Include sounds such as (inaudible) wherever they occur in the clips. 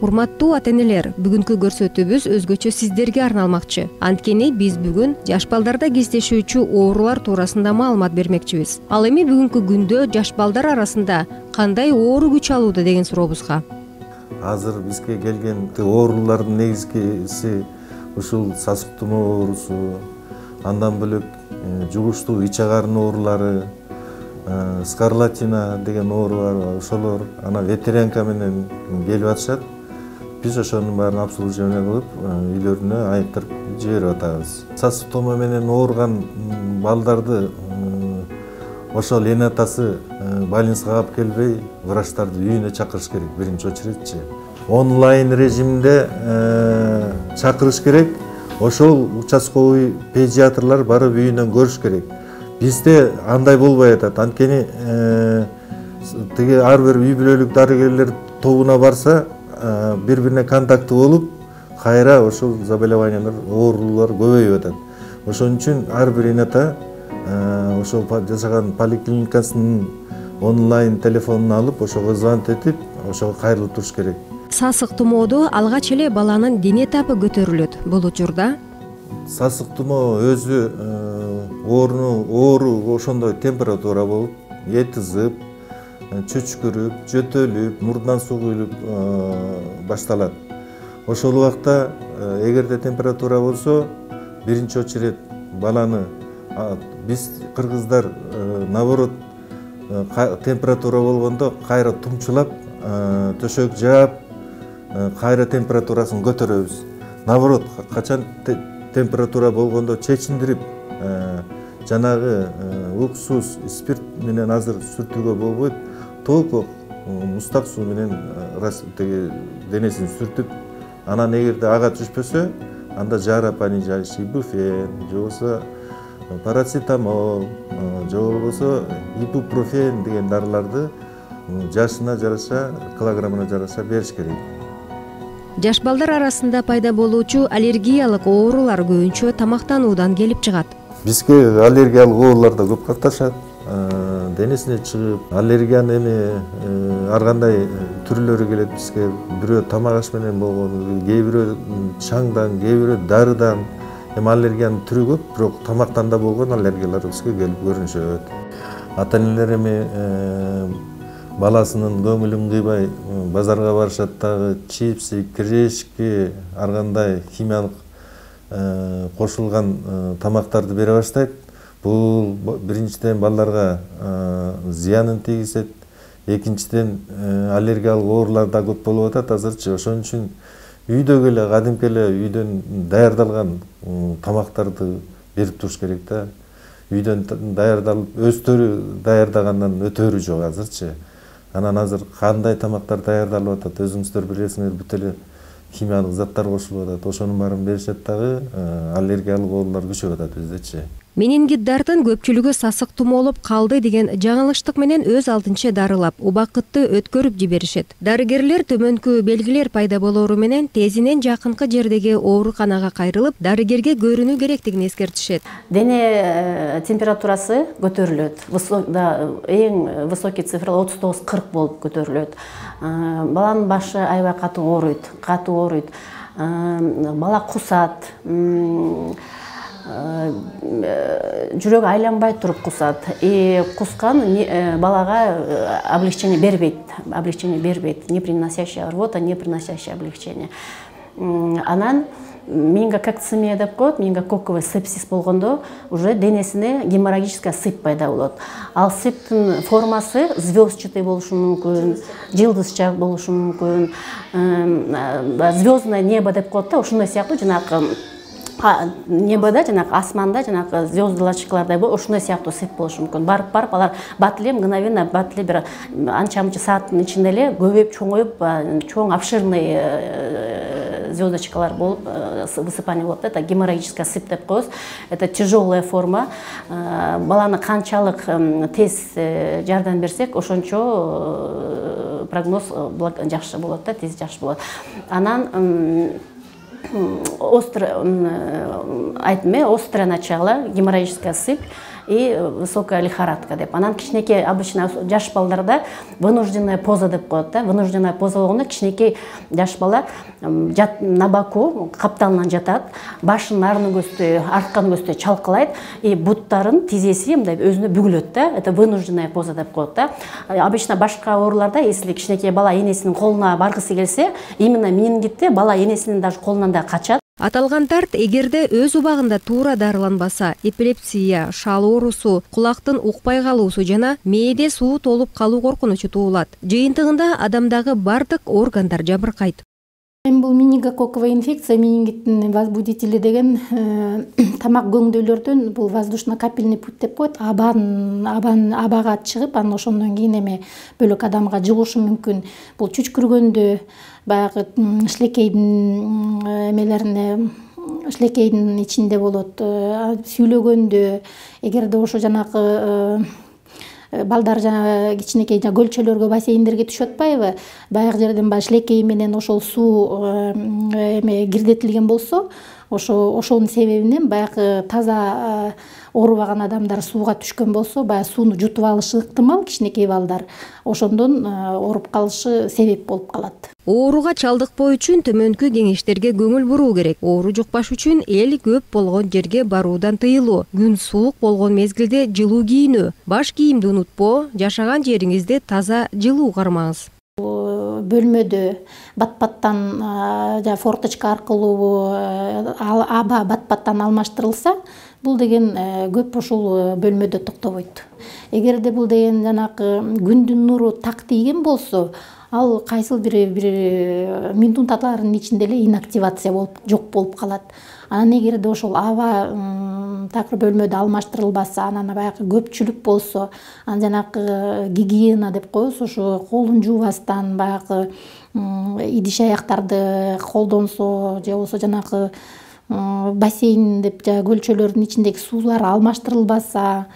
урматтуу ата энелер бүгүнкү көрсөтүүбүз өзгөчө сиздерге арналмакчы. Анткени биз бүгүн жаш балдарда кездешүүчү оорулар туурасында маалымат бермекчибиз. Ал эми бүгүнкү күндө жаш балдар арасында кандай оору күч алууда деген сурообузга? Азыр бизге келген оорулардын негизгиси ушул сасык тумоо оорусу андан бөлөк э, жугуштуу ич агарынын оорулары э, скарлатина деген оору бар ошолор анан ветерянка менен келип атышат. Биз ошонун баарын обслуживание кылып үйлөрүнө айыктырып жиберип атабыз сасык тумоо менен ооруган балдарды ошол эне атасы больницага алып келбей врачтарды үйүнө чакырыш керек биринчи очередьчи онлайн режиминде чакырыш керек ошол участковый педиатрлар барып үйүнөн көрүш керек бизде андай болбой атат анткени тиги ар бир үй бүлөлүк дарыгерлер тобуна барса бири бирине контакты болуп кайра ошол заболеваниялар оорулар көбөйүп атат. Ошон үчүн ар бир эне ата э, ошол жашаган поликлиникасынын онлайн телефонун алып ошого звонить этип ошого кайрылып туруш керек. Сасык тумоодо алгач эле баланын дене тапы көтөрүлөт. Бул учурда сасык тумоо өзү э, ооруну оору ошондой температура болуп эти ызып э, чөчкүрүп жөтөлүп мурдунан суу куюлуп э, башталат. Ошол убакта эгерде температура болсо биринчи очередь баланы биз кыргыздар наоборот температура болгондо кайра тумчулап төшөк жаап Э, кайра температурасын көтөрөбүз. Наоборот качан температура болгондо чечиндирип э, жанагы э, уксус спирт менен азыр сүртүүгө болбойт только муздак суу менен тиги денесин сүртүп анан эгерде ага түшпөсө анда жаропонижающий буфен же болбосо парацетамол же болбосо ибупрофен деген дарыларды жашына жараша килограммына жараша бериш керек. Жаш балдар арасында пайда болуучу аллергиялык оорулар көбүнчө тамактануудан келип чыгат. Бизге аллергиялык оорулар да көп катташат денесине чыгып аллергиянын эми э, ар кандай э, түрлөрү келет бизге бирөө тамак аш менен болгон кээ бирөө чаңдан кээ бирөө дарыдан. Эми аллергиянын түрү көп бирок тамактан да болгон аллергиялар бизге келип көрүнүшөт ата энелер эми э, баласынын көңүлүн кыйбай базарга барышат дагы чипсы кирешки ар кандай химиялык э, кошулган э, тамактарды бере баштайт бул биринчиден балдарга э, зыянын тийгизет экинчиден аллергиялык оорулар да көп болуп атат азырчы ошон үчүн үйдөгү эле кадимки эле үйдөн даярдалган тамактарды берип туруш керек да үйдөн даярдалып өздөрү даярдагандан өтөрү жок азырчы анан азыр кандай тамактар даярдалып атат өзүңүздөр билесиңер бүт эле химиялык заттар кошулуп атат ошонун баарын беришет дагы аллергиялык оорулар күчөп атат биздечи менингитдардын көпчүлүгү сасык тумоолоп калды деген жаңылыштык менен өз алдынча дарылап убакытты өткөрүп жиберишет. Дарыгерлер төмөнкү белгилер пайда болоору менен тезинен жакынкы жердеги ооруканага кайрылып дарыгерге көрүнүү керектигин эскертишет. Дене э, температурасы көтөрүлөт. Эң высокий цифра отуз тогуз кырк болуп көтөрүлөт. Э, баланын башы аябай катуу ооруйт катуу ооруйт э, бала кусат жүрөгү айланбай туруп кусат и кускан э, балага э, облегчение бербейт облегчение бербейт. Не приносящее рвота не приносящее облегчение. Анан менингококцемия деп коет менингококковый сепсис болгондо уже денесине геморрагическая сыпь пайда болот. Ал сыптын формасы звездчатый болушу мүмкүн жылдызча болушу мүмкүн. Звездное небо деп коет да ушундай сыяктуу жанагы небода жанагы асманда жанагы звездочкалардай болуп ушундай сыяктуу сыйп болушу мүмкүн. Барып барып алар бат эле мгновенно бат эле бир анча мынча сааттын ичинде эле көбөйүп чоңоюп чоң обширный э, звездочкалар болуп э, высыпание болот да это геморрагическая сыпь деп коебуз. Это тяжелая форма. Э, баланы канчалык тез жардам берсек ошончо прогноз жакшы болот да тез жакшы болот. Анан айттым э острое начало геморрагическая сыпь. И высокая лихорадка деп. Анан кичинекей обычно жаш балдарда вынужденная поза деп коет да. Вынужденная поза болгондо кичинекей жаш бала на боку капталынан жатат башын арын көздөй арткан көздөй чалкалайт и буттарын тизеси мындай өзүнө бүгүлөт да. Это вынужденная поза деп коет да. Обычно башка ооруларда если кичинекей бала энесинин колуна баргысы келсе именно менингитте бала энесинин даже колунан да качат. Аталган дарт эгерде өз убагында туура дарыланбаса эпилепсия шал оорусу кулактын укпай калуусу жана мээде суу толуп калуу коркунучу туулат жыйынтыгында адамдагы бардык органдар жабыркайт эми бул менингококковый инфекция менингиттин возбудители деген э, (coughs) тамак көңдөйлөрдөн бул воздушно капельный путь деп коет абан абан абага чыгып анан ошондон кийин эми бөлөк адамга жугушу мүмкүн бул чүчкүргөндө баягы шилекейдин эмелерине шилекейдин ичинде болот э, сүйлөгөндө эгерде ошо жанагы э, Э, балдар жанагы кичинекей көлчөлөргө бассейндерге түшүп атпайбы баягы жерден баягы шилекей менен ошол суу эме кирдетилген болсо ошо ошонун себебинен баягы таза оорубаган адамдар сууга түшкөн болсо баягы сууну жутуп алышы ыктымал кичинекей балдар ошондон ооруп калышы себеп болуп калат. Ооруга чалдыкпоо үчүн төмөнкү кеңештерге көңүл буруу керек. Оору жукпаш үчүн эл көп болгон жерге баруудан тыйылуу. Күн суук болгон мезгилде жылуу кийинүү баш кийимди унутпоо жашаган жериңизди таза жылуу кармаңыз бөлмөдө бат баттан жана форточка аркылуу аба бат баттан алмаштырылса бул деген көп ушул бөлмөдө токтобойт. Эгерде бул деген жанагы күндүн нуру так тийген болсо ал кайсыл бир бир минуталардын ичинде эле инактивация болуп жок болуп калат анан эгерде ошол аба такыр бөлмөдө алмаштырылбаса анан баягы көпчүлүк болсо анан жанагы гигиена деп коебуз ошо колун жуубастан баягы идиш аяктарды колдонсо же болбосо жанагы бассейн деп жанагы көлчөлөрдүн ичиндеги суулар алмаштырылбаса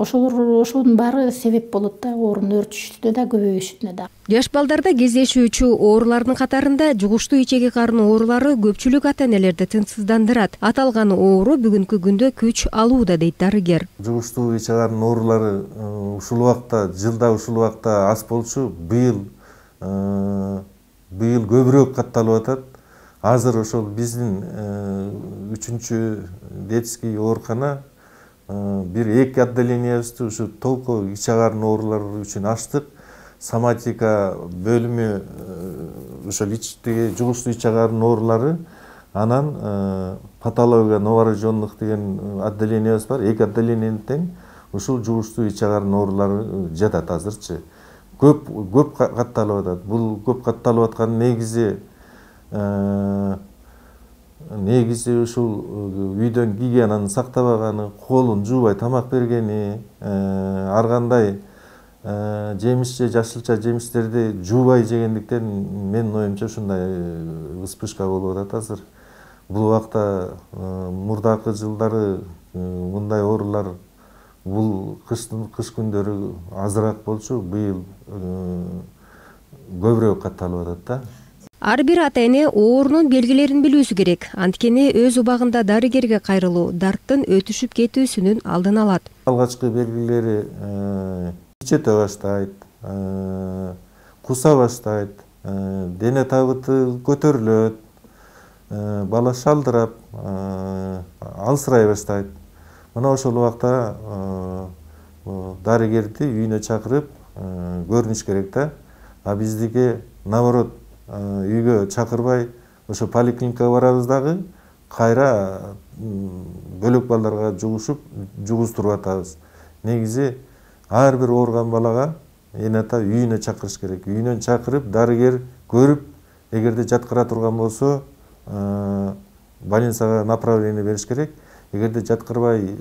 ошолор ошонун баары себеп болот да оорунун өрчүшүнө да көбөйүшүнө да. Жаш балдарда кездешүүчү оорулардын катарында жугуштуу ичеги карынуу оорулары көпчүлүк ата энелерди тынчсыздандырат. Аталган оору бүгүнкү күндө күч алууда дейт дарыгер. Жугуштуу ичеги карынуу оорулары э, ушул убакта жылда ушул убакта аз болчу быйыл э, быйыл көбүрөөк катталып атат азыр ошол биздин э, үчүнчү детский оорукана бир эки отделениябызды ушу толку ич агарынын оорулары үчүн ачтык. Соматика бөлүмү э, ошол ичтеги жугуштуу ич агарынын оорулары анан э, патология новорожденных деген отделениябыз бар. Эки отделениени тең ушул жугуштуу ич агарынын оорулары жатат азырчы. Көп көп катталып атат. Бул көп катталып аткан негизи негизи ушул э, үйдөн гигиенаны сактабаганы колун жуубай тамак бергени э, ар кандай э, жемиш же жашылча жемиштерди жуубай жегендиктен менин оюмча ушундай вспышка болуп атат азыр. Бул убакта мурдакы жылдары мындай оорулар бул кыш күндөрү азыраак болчу быйыл көбүрөөк катталып атат да ар бир ата эне оорунун белгилерин билүүсү керек. Анткени өз убагында дарыгерге кайрылуу дарттын өтүшүп кетүүсүнүн алдын алат. Алгачкы белгилери э, ичете баштайт э, куса баштайт э, дене табыты көтөрүлөт бала шалдырап алсырай баштайт. Мына ошол убакта дарыгерди үйүнө чакырып көрүнүш керек да. А биздики наоборот үйгө чакырбай ошо поликлиникага барабыз дагы кайра бөлөк балдарга жугушуп жугуздуруп атабыз. Негизи ар бир ооруган балага эне ата үйүнө чакырыш керек. Үйүнөн чакырып дарыгер көрүп эгерде жаткыра турган болсо больницага направление бериш керек. Эгерде жаткырбай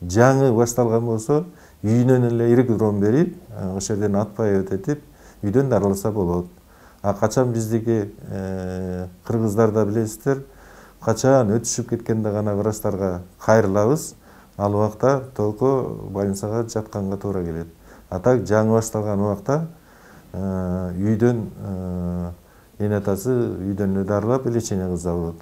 жаңы башталган болсо үйүнөн эле иркодром берип ошол жерден атпай өтүп үйдөн дарыласа болот а качан биздики кыргыздарда билесиздер качан өтүшүп кеткенде гана врачтарга кайрылабыз ал убакта только больницага жатканга туура келет. А так жаңы башталган убакта үйдөн эне атасы үйдөн эле дарылап лечение кылса болот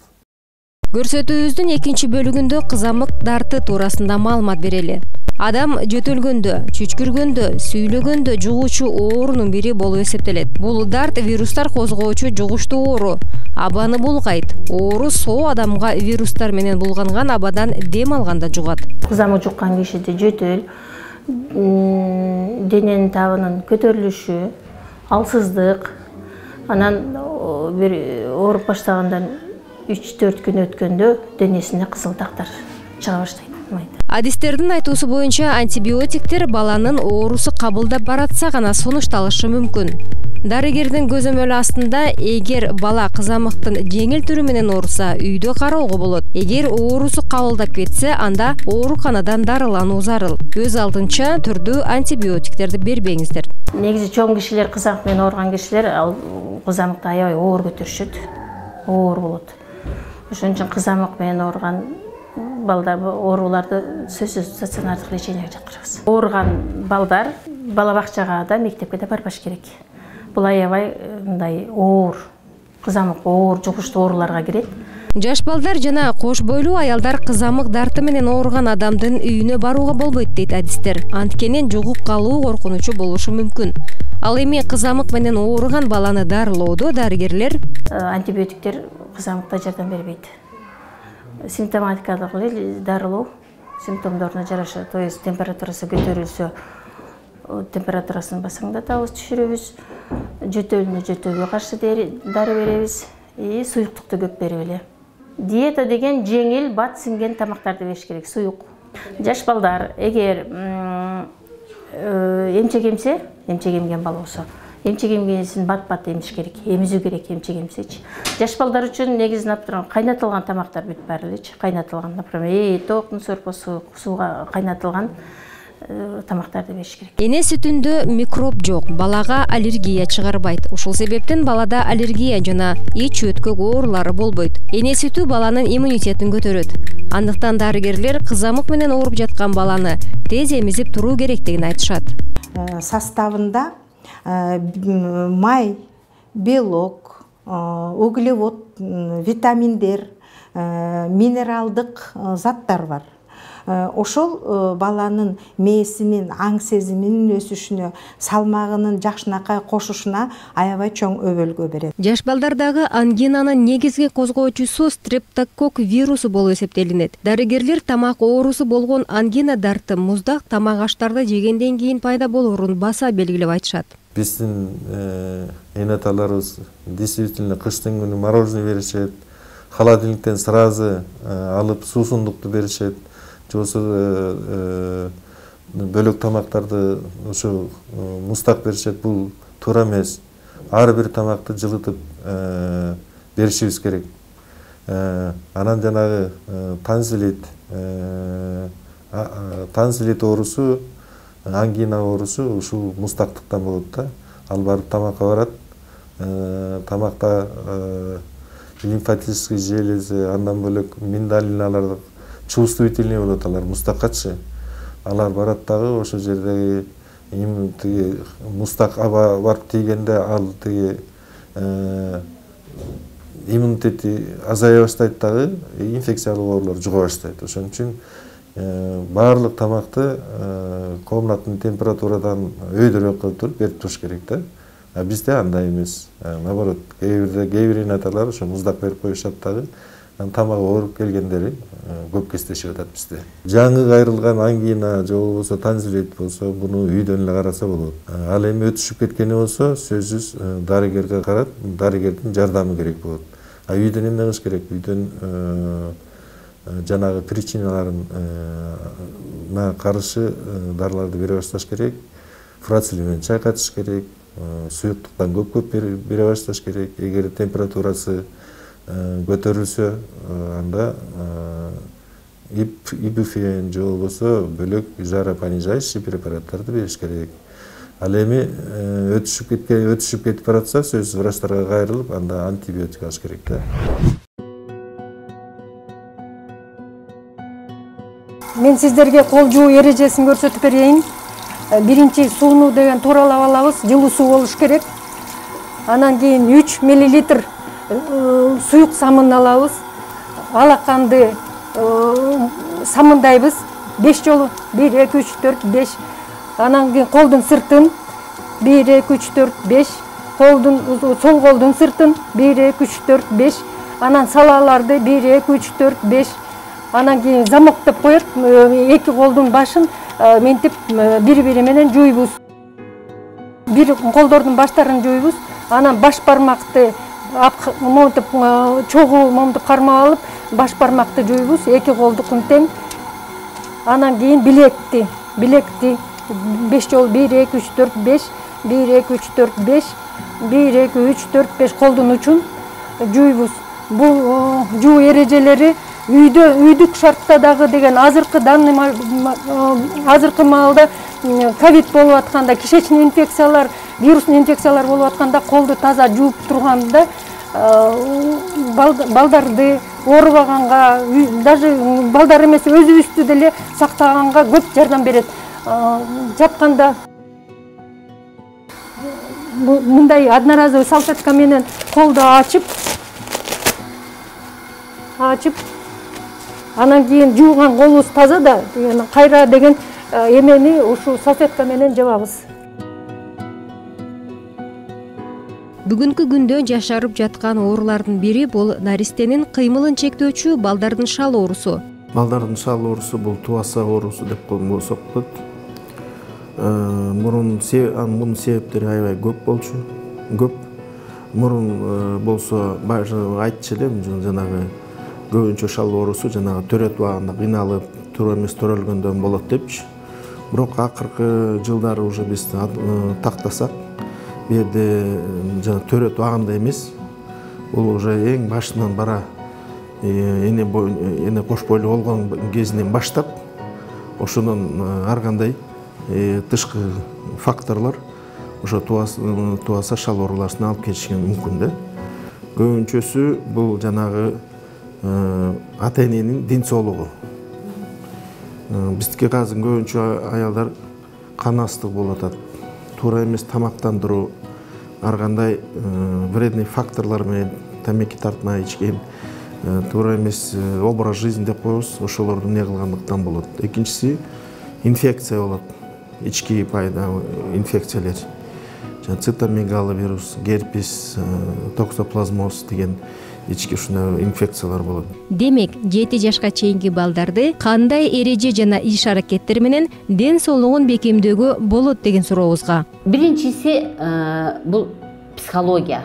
көрсөтүүбүздүн экинчи бөлүгүндө кызамык дарты туурасында маалымат берели адам жөтөлгөндө чүчкүргөндө сүйлөгөндө жугуучу оорунун бири болуп эсептелет. Бул дарт вирустар козгоочу жугуштуу оору. Абаны булгайт. Оору соо адамга вирустар менен булганган абадан дем алганда жугат. Кызамык жуккан кишиде жөтөл дененин табынын көтөрүлүшү алсыздык анан бир ооруп баштагандан үч төрт күн өткөндө денесине кызыл дактар чыга баштайт адистердин айтуусу боюнча антибиотиктер баланын оорусу кабылдап баратса гана сунушталышы мүмкүн. Дарыгердин көзөмөлү астында эгер бала кызамыктын жеңил түрү менен ооруса үйдө кароого болот. Эгер оорусу кабылдап кетсе анда ооруканадан дарылануу зарыл. Өз алдынча түрдүү антибиотиктерди бербеңиздер. Негизи чоң кишилер кызамык менен ооруган кишилер ал кызамыкты аябай оор көтөрүшөт. Оор болот. Ошон үчүн кызамык менен ооруган ооруларды сөзсүз стационардык леченияга жаткырабыз ооруган балдар бала бакчага да мектепке да барбаш керек. Бул аябай мындай оор кызамык оор жугуштуу ооруларга кирет. Жаш балдар жана кош бойлуу аялдар кызамык дарты менен ооруган адамдын үйүнө барууга болбойт дейт адистер. Анткени жугуп калуу коркунучу болушу мүмкүн. Ал эми кызамык менен ооруган баланы дарылоодо дарыгерлер э, антибиотиктер кызамыкта жардам бербейт симптоматикалык эле дарылоо симптомдоруна жараша. То есть температурасы көтөрүлсө температурасын басаңдатабыз түшүрөбүз жөтөлүнө жөтөлгө каршы дары беребиз и суюктукту көп берип эле. Диета деген жеңил бат сиңген тамактарды бериш керек суюк. Жаш балдар эгер э, эмчек эмсе эмчек эмген бала болсо эмчек эмгенсин бат бат эмиш керек эмизүү керек эмчек эмсечи жаш балдар үчүн негизи например кайнатылган тамактар бүт баары элечи кайнатылган например токтун сорпосу сууга кайнатылган э, тамактарды бериш керек эне сүтүндө микроб жок балага аллергия чыгарбайт. Ушул себептен балада аллергия жана ич өткөк оорулары болбойт. Эне сүтү баланын иммунитетин көтөрөт. Андыктан дарыгерлер кызамык менен ооруп жаткан баланы тез эмизип туруу керектигин айтышат. Э, составында Э, май белок э, углевод витаминдер э, минералдык заттар бар. Ошол баланын мээсинин аң сезиминин өсүшүнө салмагынын жакшынакай кошушуна аябай чоң өбөлгө берет. Жаш балдардагы ангинанын негизги козгоочусу стрептокок вирусу болуп эсептелинет. Дарыгерлер тамак оорусу болгон ангина дарты муздак тамак аштарды жегенден кийин пайда болоорун баса белгилеп айтышат биздин эне аталарыбыз действительно кыштын күнү мороженое беришет холодильниктен сразу алып суусундукту беришет же болбосо бөлөк тамактарды ошо муздак беришет бул туура эмес. Ар бир тамакты жылытып беришибиз керек. Анан жанагы танзилит танзилит оорусу ангина оорусу ушул муздактыктан болот да. Ал барып тамакка барат. Э, тамакта э, лимфатический желези андан бөлөк миндалиналар чувствительный болот алар муздаккачы алар барат дагы ошол жердеги тиги муздак аба барып тийгенде ал тиги э, иммунитети азая баштайт дагы инфекциялык оорулар жуга баштайт. Ошон үчүн Э, баарлык тамакты э, комнатный температурадан өйдөрөөк кылып туруп берип туруш керек да. А бизде андай эмес. Э, наоборот кээ бирде кээ бир эне аталар ошо муздак берип коюшат дагы анан тамагы ооруп келгендери көп кездешип атат бизде. Жаңы кайрылган ангина же болбосо танзилит болсо буну үйдөн эле караса болот. Ал эми өтүшүп кеткени болсо сөзсүз дарыгерге карап дарыгердин жардамы керек болот. А үйдөн эмне кылыш керек? Үйдөн жанагы причиналарына э, каршы э, дарыларды бере башташ керек фурацилий менен чайкатыш керек суюктуктан көп көп бере башташ керек. Эгер температурасы көтөрүлсө анда ибуфен же болбосо бөлөк жаропонижающий препараттарды бериш керек. Ал эми өтүшүп кеткен өтүшүп кетип баратса сөзсүз врачтарга кайрылып анда антибиотик алыш керек да. Мен сиздерге кол жуу эрежесин көрсөтүп берейин э, биринчи сууну деген тууралап алабыз жылуу суу болуш керек. Анан кийин үч миллилитр э, суюк самын алабыз. Алаканды э, самындайбыз беш жолу бир эки үч төрт беш. Анан кийин колдун сыртын бир эки үч төрт беш. Колдун сол колдун сыртын бир эки үч төрт беш. Анан салааларды бир эки үч төрт беш. Анан кийин замок деп коет эки колдун башын мынтип бири бири менен жуйбуз. Бир колдордун баштарын жуйбуз. Анан баш бармакты монтип чогуу момунтип кармап алып баш бармакты жуйбуз эки колдукун тең анан кийин билекти билекти беш жолу бир эки үч төрт беш бир эки үч төрт беш бир эки үч төрт беш колдун учун жуйбуз. Бул жуу эрежелери үйдө үйдүк шартта дагы деген азыркы данный азыркы маалда ковид болуп атканда кишечный инфекциялар вирусный инфекциялар болуп атканда колду таза жууп турганда балдарды оорубаганга даже балдар эмес өзүбүздү деле сактаганга көп жардам берет. Жапканда мындай одноразовый салфетка менен колду ачып ачып анан кийин жууган колубуз таза да кайра деген эмени ушул салфетка менен жабабыз. Бүгүнкү күндө жашарып жаткан оорулардын бири бул наристенин кыймылын чектөөчү балдардын шал оорусу. Балдардын шал оорусу бул тубаса оорусу деп сокулат мурун мунун себептери аябай көп болчу көп. Мурун болсо айтчу элем жанагы көбүнчө шал оорусу жанагы төрөтүп алганда кыйналып туура эмес төрөлгөндөн болот депчи. Бирок акыркы жылдары уже биз тактасак бул жерде жана төрөтүп алгандай эмес. Бул уже эң башынан бара эне эне кош бойлуу болгон кезинен баштап ошондон ар кандай тышкы факторлор ошо тубаса шал ооруларына алып келиши мүмкүн да. Көбүнчөсү бул жанагы ата эненин ден соолугу. Биздики азыр көбүнчө аялдар кан астык болуп атат. Туура эмес тамактандыруу ар кандай вредный факторлор менен тамеки тартмай ичкен туура эмес образ жизнь деп коебуз ошолорду эмне кылгандыктан болот. Экинчиси инфекция болот. Ички пайда инфекциялер. Цитомегалы вирус герпес токсоплазмоз деген ички ушундай инфекциялар болот. Демек жети жашка чейинки балдарды кандай эреже жана иш аракеттер менен ден соолугун бекемдөөгө болот деген сурообузга. Биринчиси бул психология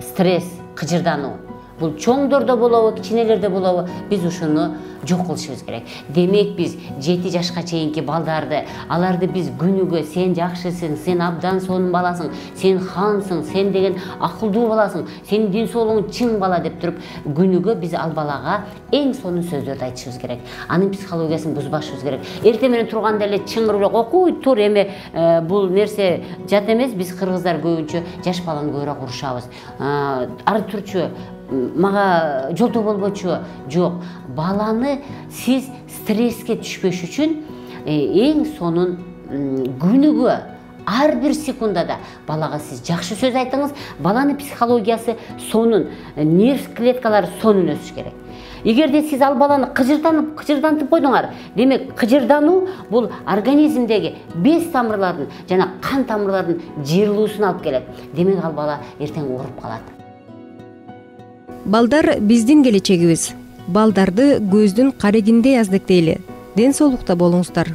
стресс кыжырдануу. Бул чоңдордо болобу кичинелерде болобу биз ушуну жок кылышыбыз керек демек биз жети жашка чейинки балдарды аларды биз күнүгө сен жакшысың сен абдан сонун баласың сен хансың сен деген акылдуу баласың сенин ден соолугуң чың бала деп туруп күнүгө биз ал балага эң сонун сөздөрдү айтышыбыз керек анын психологиясын бузбашыбыз керек эртең менен турганда эле чыңырып эле окуй тур эми бул нерсе жат эмес биз кыргыздар көбүнчө жаш баланы көбүрөөк урушабыз ары турчу мага жолтоо болбочу жок баланы сиз стресске түшпөш үчүн эң сонун күнүгө ар бир секундада балага сиз жакшы сөз айтыңыз. Баланын психологиясы сонун нерв клеткалары сонун өсүш керек. Эгерде сиз ал баланы кыжырданып кыжырдантып койдуңар демек кыжырдануу бул организмдеги бес тамырлардын жана кан тамырлардын жыйрылуусуна алып келет демек ал бала эртең ооруп калат балдар биздин келечегибиз. Балдарды көздүн карегиндей аздектейли ден соолукта болуңуздар.